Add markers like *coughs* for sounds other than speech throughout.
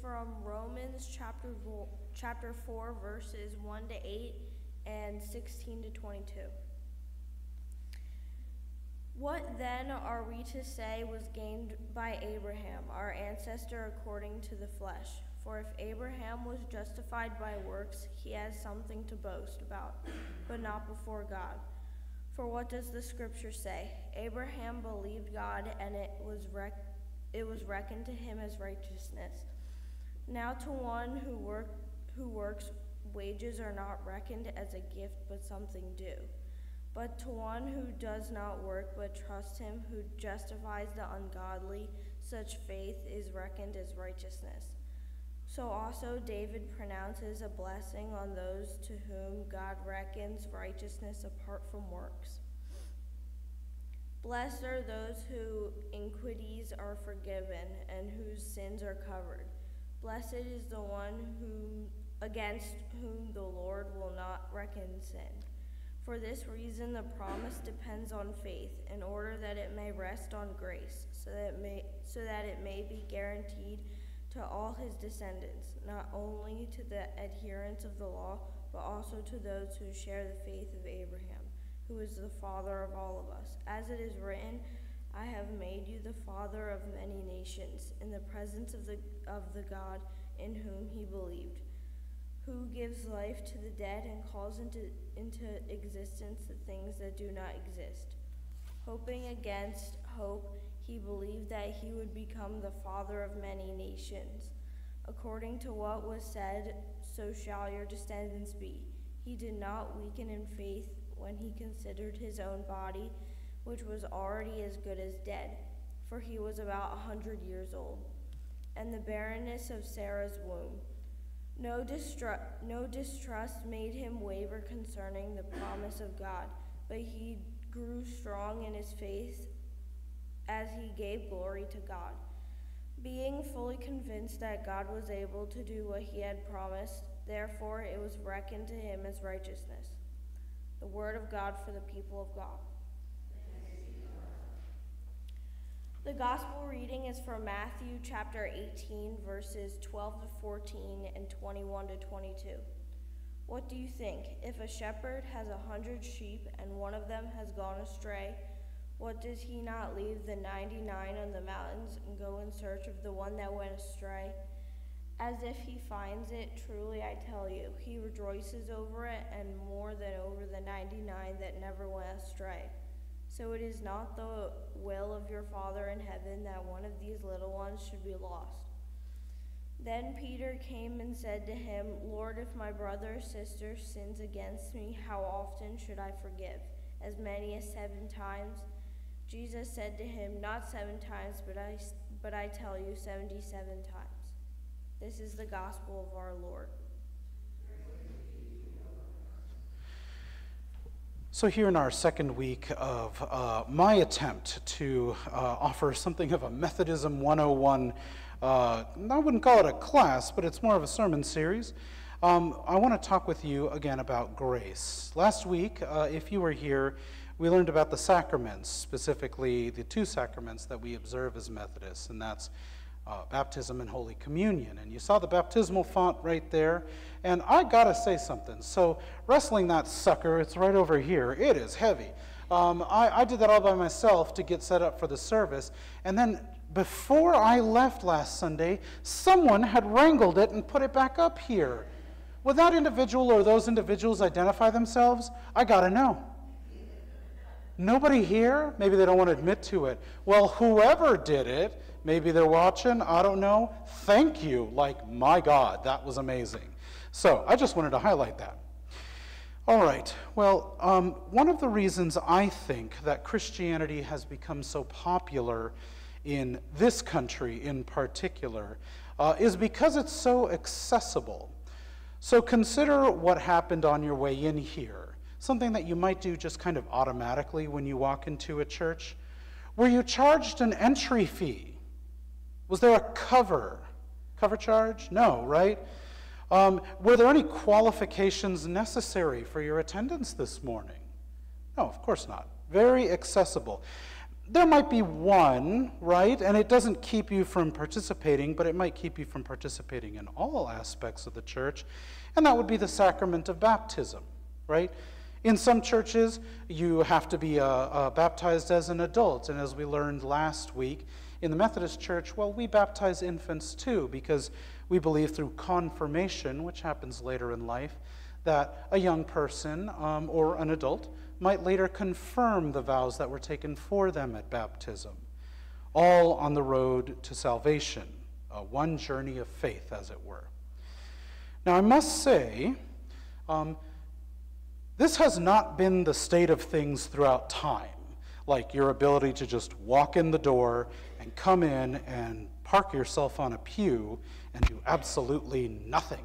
from Romans chapter, chapter 4, verses 1 to 8 and 16 to 22. What then are we to say was gained by Abraham, our ancestor according to the flesh? For if Abraham was justified by works, he has something to boast about, but not before God. For what does the scripture say? Abraham believed God, and it was, rec- it was reckoned to him as righteousness. Now, to one who, work- who works, wages are not reckoned as a gift, but something due. But to one who does not work, but trusts him who justifies the ungodly, such faith is reckoned as righteousness. So also David pronounces a blessing on those to whom God reckons righteousness apart from works. Blessed are those whose iniquities are forgiven and whose sins are covered. Blessed is the one whom, against whom the Lord will not reckon sin. For this reason, the promise depends on faith, in order that it may rest on grace, so that it may, so that it may be guaranteed to all his descendants, not only to the adherents of the law, but also to those who share the faith of Abraham, who is the father of all of us. As it is written, I have made you the father of many nations, in the presence of the, of the God in whom he believed, who gives life to the dead and calls into, into existence the things that do not exist. Hoping against hope, he believed that he would become the father of many nations. According to what was said, so shall your descendants be. He did not weaken in faith when he considered his own body, which was already as good as dead, for he was about a hundred years old, and the barrenness of Sarah's womb. No, distru- no distrust made him waver concerning the promise of God, but he grew strong in his faith as he gave glory to God. Being fully convinced that God was able to do what he had promised, therefore it was reckoned to him as righteousness. The word of God for the people of God. The gospel reading is from Matthew chapter 18, verses 12 to 14 and 21 to 22. What do you think? If a shepherd has a hundred sheep and one of them has gone astray, what does he not leave the 99 on the mountains and go in search of the one that went astray? As if he finds it, truly I tell you, he rejoices over it and more than over the 99 that never went astray. So it is not the will of your Father in heaven that one of these little ones should be lost. Then Peter came and said to him, Lord, if my brother or sister sins against me, how often should I forgive? As many as seven times? Jesus said to him, Not seven times, but I, but I tell you, 77 times. This is the gospel of our Lord. So, here in our second week of uh, my attempt to uh, offer something of a Methodism 101, uh, I wouldn't call it a class, but it's more of a sermon series. Um, I want to talk with you again about grace. Last week, uh, if you were here, we learned about the sacraments, specifically the two sacraments that we observe as Methodists, and that's uh, baptism and Holy Communion. And you saw the baptismal font right there. And I gotta say something. So, wrestling that sucker, it's right over here, it is heavy. Um, I, I did that all by myself to get set up for the service. And then before I left last Sunday, someone had wrangled it and put it back up here. Would that individual or those individuals identify themselves? I gotta know. Nobody here? Maybe they don't want to admit to it. Well, whoever did it, maybe they're watching, I don't know. Thank you. Like, my God, that was amazing. So I just wanted to highlight that. All right. Well, um, one of the reasons I think that Christianity has become so popular in this country in particular uh, is because it's so accessible. So consider what happened on your way in here something that you might do just kind of automatically when you walk into a church? Were you charged an entry fee? Was there a cover? Cover charge? No, right? Um, were there any qualifications necessary for your attendance this morning? No, of course not. Very accessible. there might be one, right? And it doesn't keep you from participating, but it might keep you from participating in all aspects of the church. And that would be the sacrament of baptism, right? In some churches, you have to be uh, uh, baptized as an adult. And as we learned last week, in the Methodist Church, well, we baptize infants too, because we believe through confirmation, which happens later in life, that a young person um, or an adult might later confirm the vows that were taken for them at baptism, all on the road to salvation, uh, one journey of faith, as it were. Now, I must say, um, this has not been the state of things throughout time, like your ability to just walk in the door and come in and park yourself on a pew and do absolutely nothing.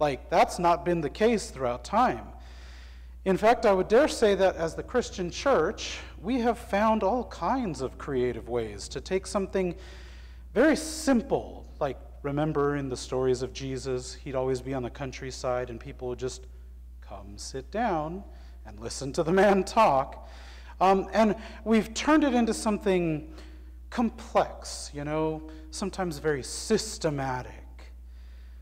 Like, that's not been the case throughout time. In fact, I would dare say that as the Christian church, we have found all kinds of creative ways to take something very simple, like remember in the stories of Jesus, he'd always be on the countryside and people would just come sit down and listen to the man talk. Um, and we've turned it into something complex, you know, sometimes very systematic.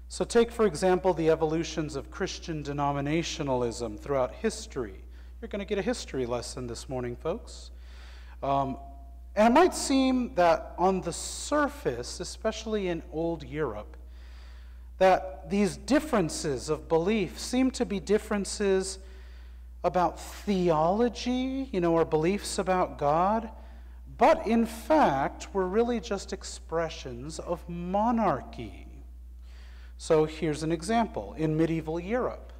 So, take, for example, the evolutions of Christian denominationalism throughout history. You're going to get a history lesson this morning, folks. Um, and it might seem that on the surface, especially in old Europe, that these differences of belief seem to be differences about theology, you know, our beliefs about God, but in fact were really just expressions of monarchy. So here's an example. In medieval Europe,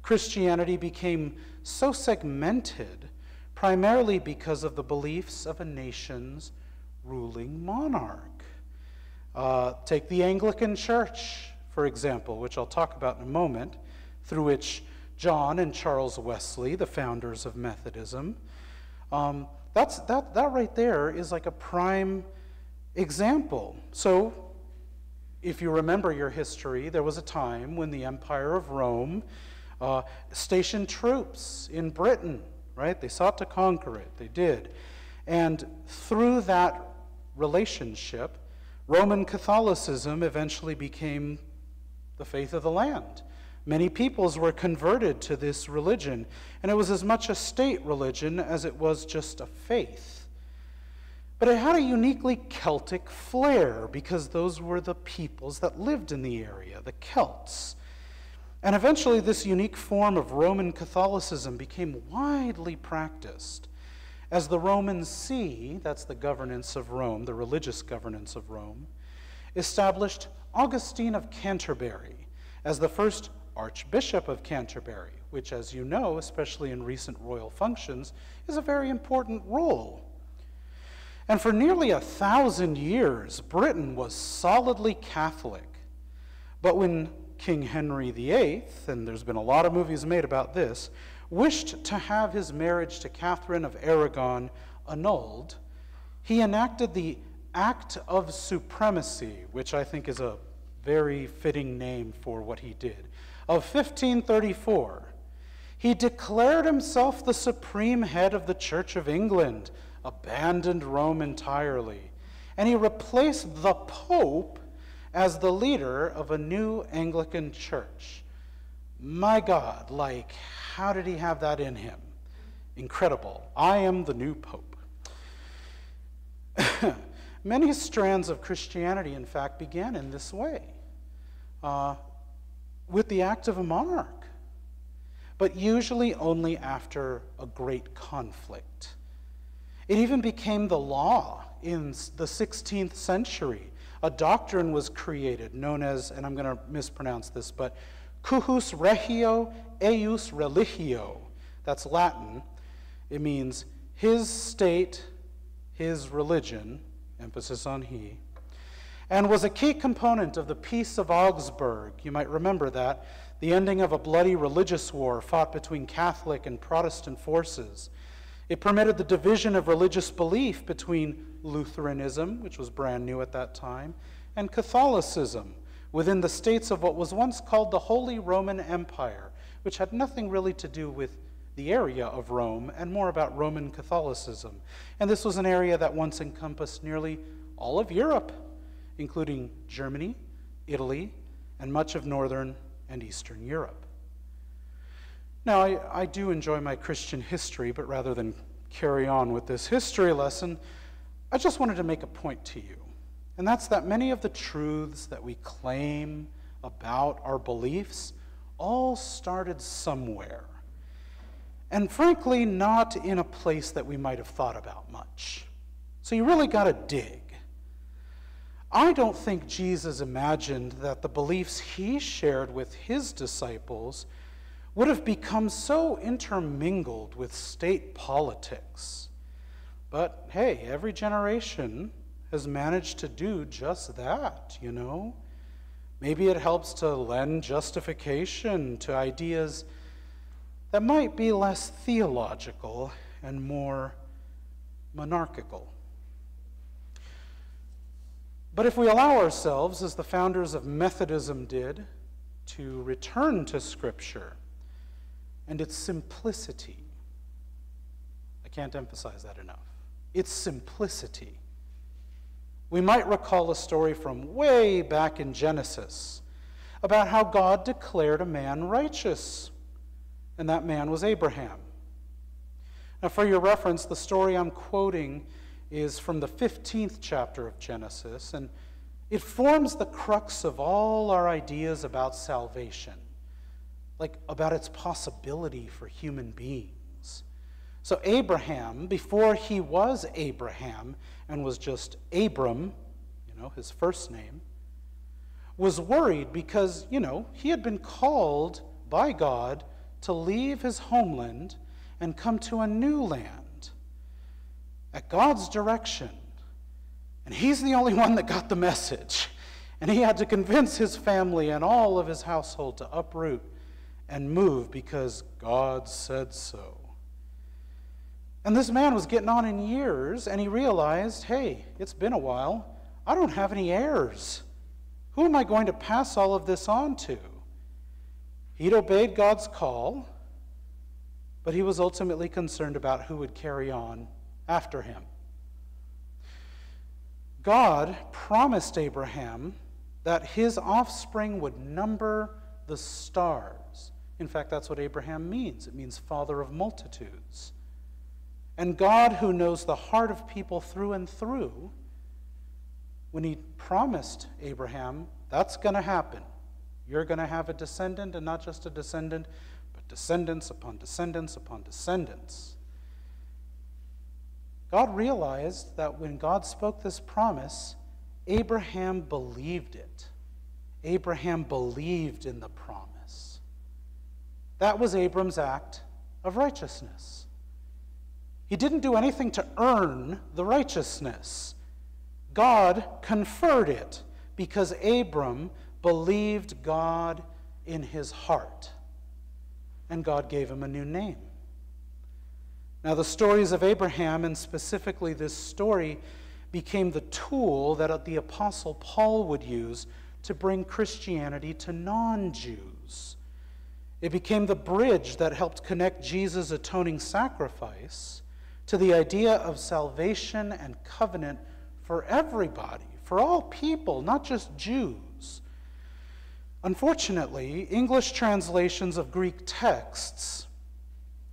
Christianity became so segmented primarily because of the beliefs of a nation's ruling monarch. Uh, take the Anglican Church, for example, which I'll talk about in a moment, through which John and Charles Wesley, the founders of Methodism, um, that's, that, that right there is like a prime example. So if you remember your history, there was a time when the Empire of Rome uh, stationed troops in Britain, right? They sought to conquer it, they did. And through that relationship, Roman Catholicism eventually became the faith of the land. Many peoples were converted to this religion, and it was as much a state religion as it was just a faith. But it had a uniquely Celtic flair because those were the peoples that lived in the area, the Celts. And eventually, this unique form of Roman Catholicism became widely practiced as the Roman See, that's the governance of Rome, the religious governance of Rome, established Augustine of Canterbury as the first Archbishop of Canterbury, which, as you know, especially in recent royal functions, is a very important role and for nearly a thousand years, Britain was solidly Catholic. But when King Henry VIII, and there's been a lot of movies made about this, wished to have his marriage to Catherine of Aragon annulled, he enacted the Act of Supremacy, which I think is a very fitting name for what he did, of 1534. He declared himself the supreme head of the Church of England abandoned Rome entirely, and he replaced the Pope as the leader of a new Anglican church. My God, like, how did he have that in him? Incredible. I am the new Pope. *laughs* Many strands of Christianity, in fact, began in this way uh, with the act of a monarch, but usually only after a great conflict. It even became the law in the 16th century. A doctrine was created known as, and I'm going to mispronounce this, but cuius regio eius religio. That's Latin. It means his state, his religion, emphasis on he, and was a key component of the Peace of Augsburg. You might remember that, the ending of a bloody religious war fought between Catholic and Protestant forces. It permitted the division of religious belief between Lutheranism, which was brand new at that time, and Catholicism within the states of what was once called the Holy Roman Empire, which had nothing really to do with the area of Rome and more about Roman Catholicism. And this was an area that once encompassed nearly all of Europe, including Germany, Italy, and much of Northern and Eastern Europe. Now, I, I do enjoy my Christian history, but rather than carry on with this history lesson, I just wanted to make a point to you. And that's that many of the truths that we claim about our beliefs all started somewhere. And frankly, not in a place that we might have thought about much. So you really got to dig. I don't think Jesus imagined that the beliefs he shared with his disciples would have become so intermingled with state politics. But hey, every generation has managed to do just that, you know? Maybe it helps to lend justification to ideas that might be less theological and more monarchical. But if we allow ourselves, as the founders of Methodism did, to return to Scripture and its simplicity, I can't emphasize that enough. Its simplicity. We might recall a story from way back in Genesis about how God declared a man righteous, and that man was Abraham. Now, for your reference, the story I'm quoting is from the 15th chapter of Genesis, and it forms the crux of all our ideas about salvation, like about its possibility for human beings. So, Abraham, before he was Abraham and was just Abram, you know, his first name, was worried because, you know, he had been called by God to leave his homeland and come to a new land at God's direction. And he's the only one that got the message. And he had to convince his family and all of his household to uproot and move because God said so. And this man was getting on in years, and he realized hey, it's been a while. I don't have any heirs. Who am I going to pass all of this on to? He'd obeyed God's call, but he was ultimately concerned about who would carry on after him. God promised Abraham that his offspring would number the stars. In fact, that's what Abraham means it means father of multitudes. And God, who knows the heart of people through and through, when he promised Abraham, that's going to happen. You're going to have a descendant, and not just a descendant, but descendants upon descendants upon descendants. God realized that when God spoke this promise, Abraham believed it. Abraham believed in the promise. That was Abram's act of righteousness. He didn't do anything to earn the righteousness. God conferred it because Abram believed God in his heart. And God gave him a new name. Now, the stories of Abraham, and specifically this story, became the tool that the Apostle Paul would use to bring Christianity to non Jews. It became the bridge that helped connect Jesus' atoning sacrifice to the idea of salvation and covenant for everybody, for all people, not just Jews. Unfortunately, English translations of Greek texts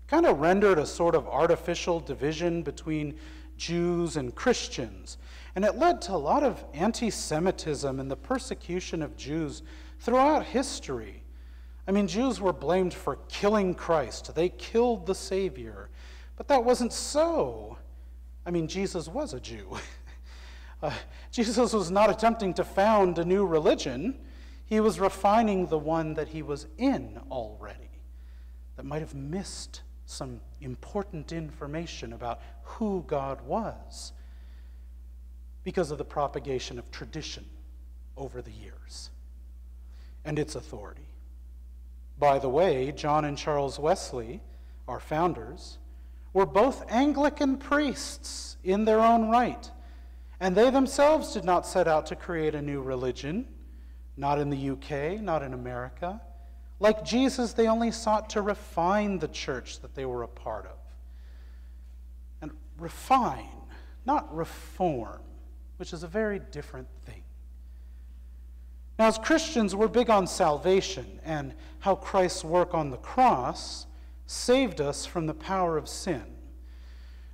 kind of rendered a sort of artificial division between Jews and Christians. And it led to a lot of anti Semitism and the persecution of Jews throughout history. I mean, Jews were blamed for killing Christ, they killed the Savior. But that wasn't so. I mean, Jesus was a Jew. *laughs* uh, Jesus was not attempting to found a new religion, he was refining the one that he was in already, that might have missed some important information about who God was because of the propagation of tradition over the years and its authority. By the way, John and Charles Wesley, our founders, were both Anglican priests in their own right, and they themselves did not set out to create a new religion, not in the UK, not in America. Like Jesus, they only sought to refine the church that they were a part of. And refine, not reform, which is a very different thing. Now, as Christians, we're big on salvation and how Christ's work on the cross saved us from the power of sin.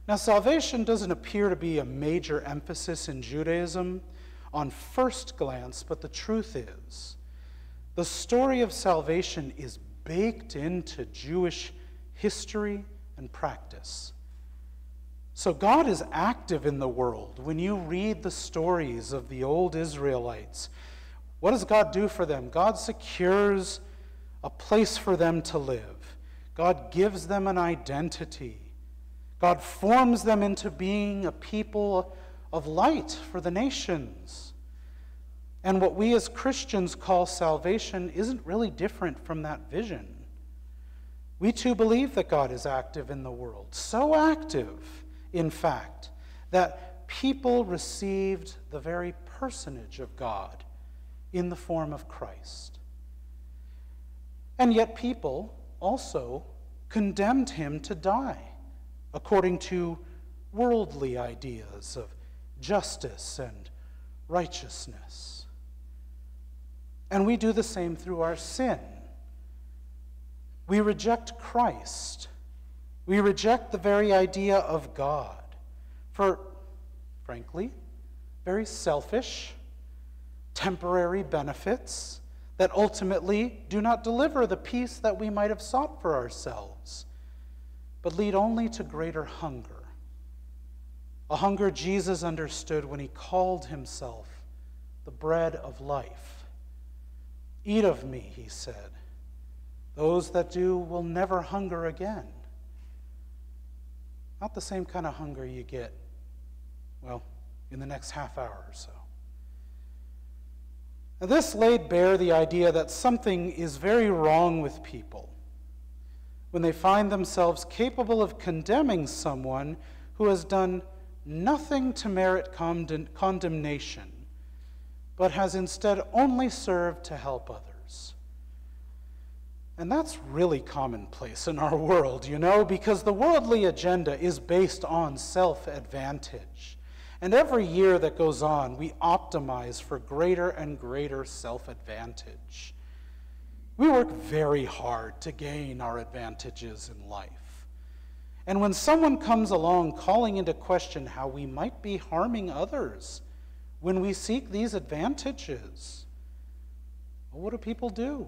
Now, salvation doesn't appear to be a major emphasis in Judaism on first glance, but the truth is, the story of salvation is baked into Jewish history and practice. So, God is active in the world. When you read the stories of the old Israelites, what does God do for them? God secures a place for them to live, God gives them an identity. God forms them into being a people of light for the nations. And what we as Christians call salvation isn't really different from that vision. We too believe that God is active in the world, so active, in fact, that people received the very personage of God in the form of Christ. And yet, people also condemned him to die according to worldly ideas of justice and righteousness. And we do the same through our sin. We reject Christ. We reject the very idea of God for, frankly, very selfish, temporary benefits that ultimately do not deliver the peace that we might have sought for ourselves but lead only to greater hunger. A hunger Jesus understood when he called himself the bread of life. Eat of me, he said. Those that do will never hunger again. Not the same kind of hunger you get, well, in the next half hour or so. Now, this laid bare the idea that something is very wrong with people when they find themselves capable of condemning someone who has done nothing to merit condemnation, but has instead only served to help others. And that's really commonplace in our *laughs* world, you know, because the worldly agenda is based on self advantage. And every year that goes on, we optimize for greater and greater self advantage. We work very hard to gain our advantages in life. And when someone comes along calling into question how we might be harming others when we seek these advantages, well, what do people do?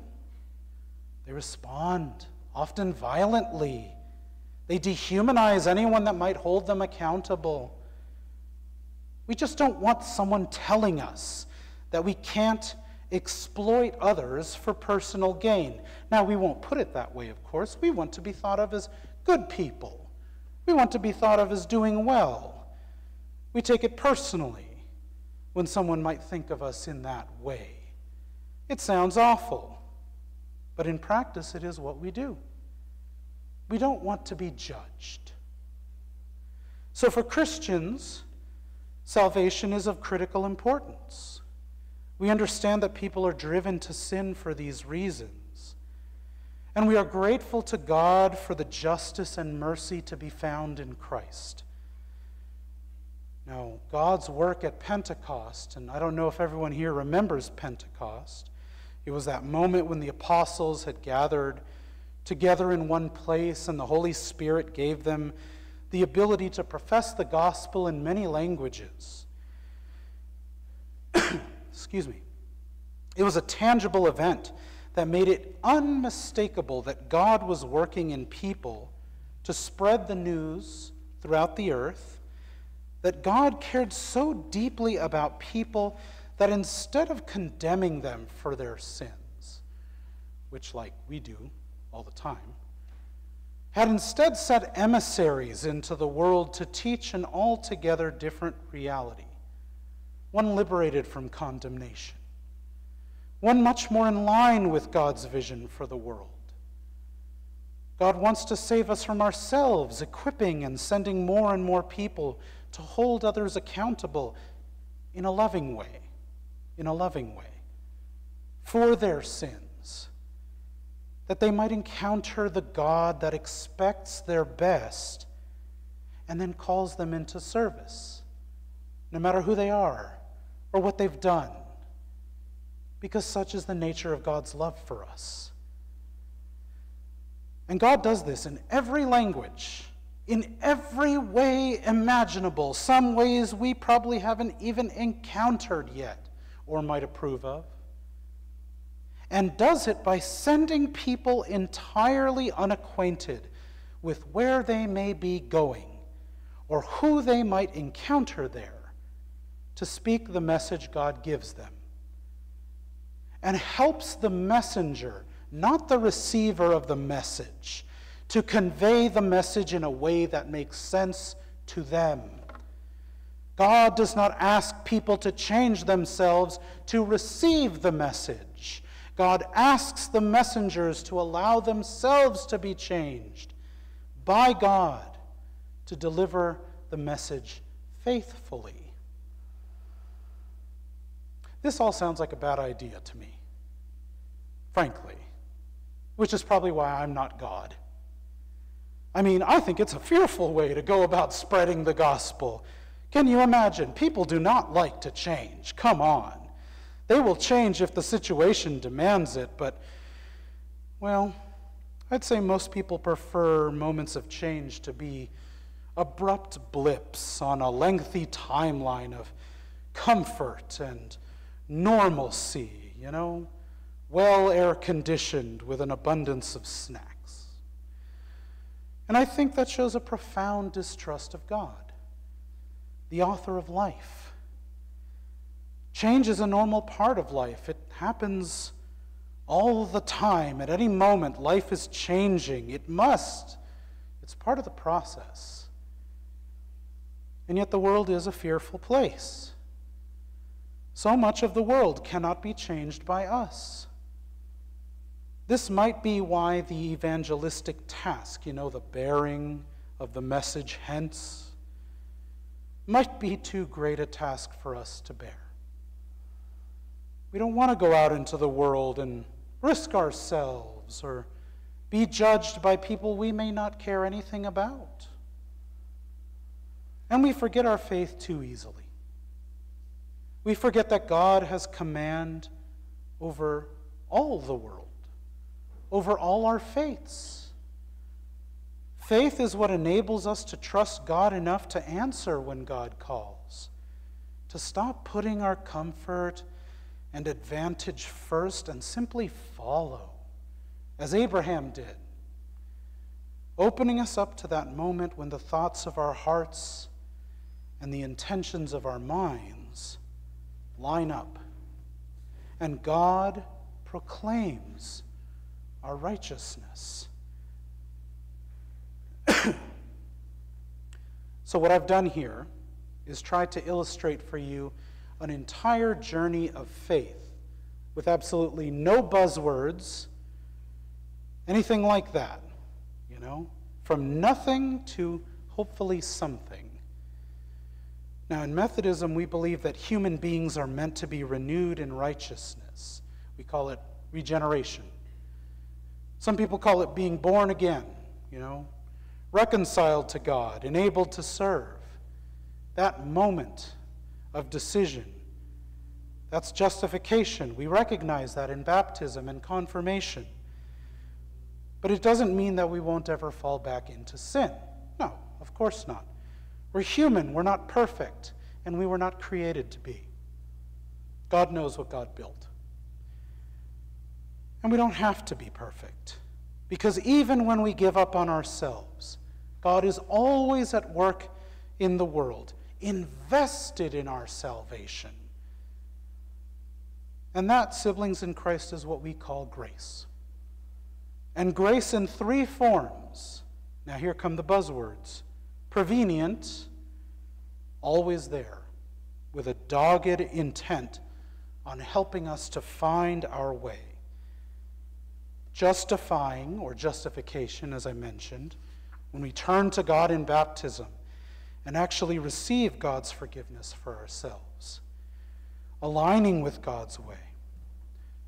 They respond, often violently. They dehumanize anyone that might hold them accountable. We just don't want someone telling us that we can't exploit others for personal gain. Now, we won't put it that way, of course. We want to be thought of as good people, we want to be thought of as doing well. We take it personally when someone might think of us in that way. It sounds awful, but in practice, it is what we do. We don't want to be judged. So, for Christians, salvation is of critical importance. We understand that people are driven to sin for these reasons. And we are grateful to God for the justice and mercy to be found in Christ. Now, God's work at Pentecost, and I don't know if everyone here remembers Pentecost, it was that moment when the apostles had gathered together in one place, and the Holy Spirit gave them the ability to profess the gospel in many languages. *coughs* Excuse me. It was a tangible event that made it unmistakable that God was working in people to spread the news throughout the earth, that God cared so deeply about people that instead of condemning them for their sins, which, like we do all the time, had instead sent emissaries into the world to teach an altogether different reality one liberated from condemnation, one much more in line with God's vision for the world. God wants to save us from ourselves, equipping and sending more and more people to hold others accountable in a loving way, in a loving way, for their sins. that they might encounter the God that expects their best and then calls them into service, no matter who they are or what they've done, because such is the nature of God's love for us. And God does this in every language, in every way imaginable, some ways we probably haven't even encountered yet or might approve of and does it by sending people entirely unacquainted with where they may be going or who they might encounter there to speak the message God gives them. And helps the messenger, not the receiver of the message, to convey the message in a way that makes sense to them. God does not ask people to change themselves to receive the message. God asks the messengers to allow themselves to be changed by God to deliver the message faithfully. This all sounds like a bad idea to me, frankly, which is probably why I'm not God. I mean, I think it's a fearful way to go about spreading the gospel. Can you imagine? People do not like to change. Come on. They will change if the situation demands it, but, well, I'd say most people prefer moments of change to be abrupt blips on a lengthy timeline of comfort and normalcy, you know, well air conditioned with an abundance of snacks. And I think that shows a profound distrust of God, the author of life. Change is a normal part of life. It happens all the time. At any moment, life is changing. It must. It's part of the process. And yet, the world is a fearful place. So much of the world cannot be changed by us. This might be why the evangelistic task, you know, the bearing of the message hence, might be too great a task for us to bear. We don't want to go out into the world and risk ourselves or be judged by people we may not care anything about. And we forget our faith too easily. We forget that God has command over all the world, over all our faiths. Faith is what enables us to trust God enough to answer when God calls, to stop putting our comfort and advantage first and simply follow, as Abraham did, opening us up to that moment when the thoughts of our hearts and the intentions of our minds line up, and God proclaims our righteousness. *clears throat* so, what I've done here is try to illustrate for you an entire journey of faith with absolutely no buzzwords, anything like that, you know, from nothing to hopefully something. Now, in Methodism, we believe that human beings are meant to be renewed in righteousness. We call it regeneration. Some people call it being born again, you know, reconciled to God, enabled to serve. That moment of decision. That's justification. We recognize that in baptism and confirmation. But it doesn't mean that we won't ever fall back into sin. No, of course not. We're human, we're not perfect, and we were not created to be. God knows what God built. And we don't have to be perfect. Because even when we give up on ourselves, God is always at work in the world invested in our salvation. And that, siblings in Christ, is what we call grace. And grace in three forms. Now, here come the buzzwords prevenient, always there, with a dogged intent on helping us to find our way. Justifying, or justification, as I mentioned, when we turn to God in baptism and actually receive God's forgiveness for ourselves, aligning with God's way,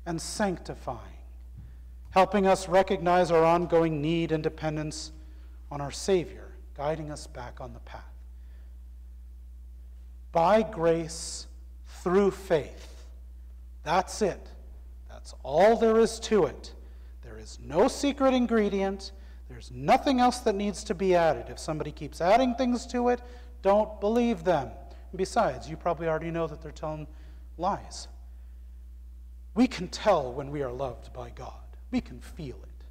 and sanctifying, helping us recognize our ongoing need and dependence on our Savior, guiding us back on the path. By grace, through faith. That's it. That's all there is to it. Is no secret ingredient. There's nothing else that needs to be added. If somebody keeps adding things to it, don't believe them. And besides, you probably already know that they're telling lies. We can tell when we are loved by God, we can feel it.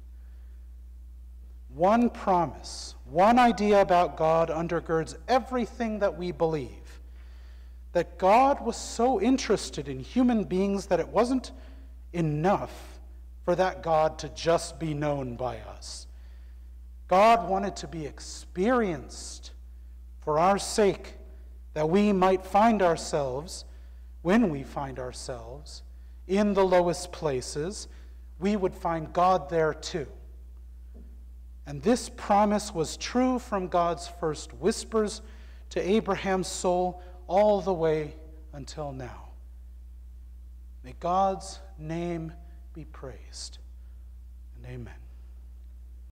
One promise, one idea about God undergirds everything that we believe. That God was so interested in human beings that it wasn't enough for that God to just be known by us. God wanted to be experienced for our sake, that we might find ourselves, when we find ourselves, in the lowest places, we would find God there too. And this promise was true from God's first whispers to Abraham's soul all the way until now. May God's name be praised. And amen.